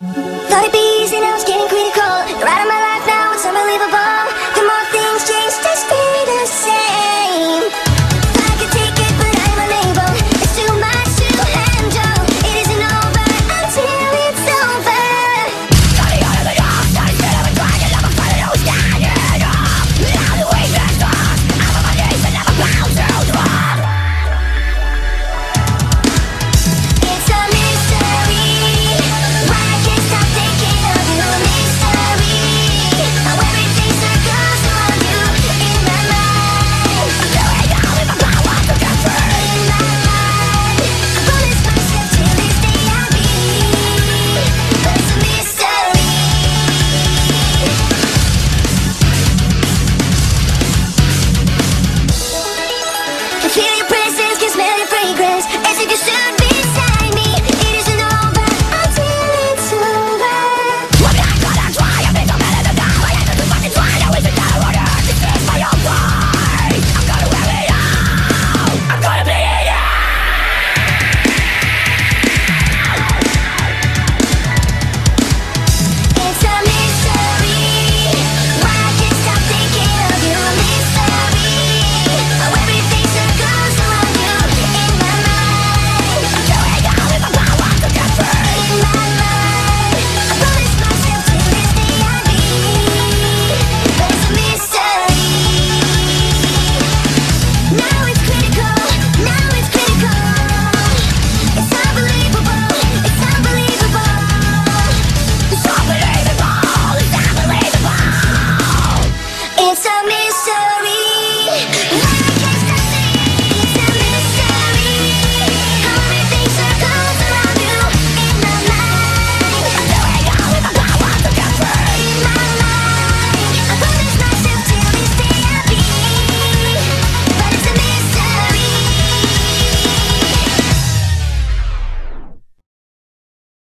Let it be